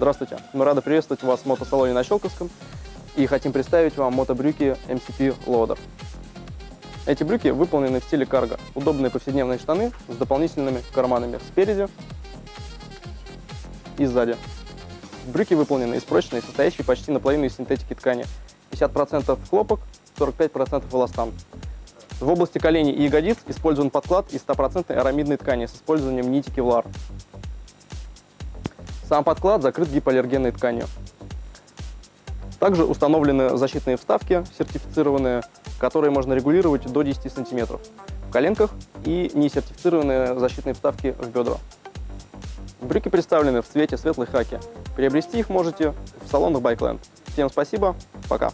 Здравствуйте! Мы рады приветствовать вас в мотосалоне на Щелковском и хотим представить вам мотобрюки MCP Loader. Эти брюки выполнены в стиле карго. Удобные повседневные штаны с дополнительными карманами спереди и сзади. Брюки выполнены из прочной, состоящей почти наполовину из синтетики ткани. 50% хлопок, 45% волостан. В области коленей и ягодиц использован подклад из 100% арамидной ткани с использованием нити кевлар. Сам подклад закрыт гипоаллергенной тканью. Также установлены защитные вставки, сертифицированные, которые можно регулировать до 10 см в коленках и несертифицированные защитные вставки в бедра. Брюки представлены в цвете светлой хаки. Приобрести их можете в салонах Байкленд. Всем спасибо, пока!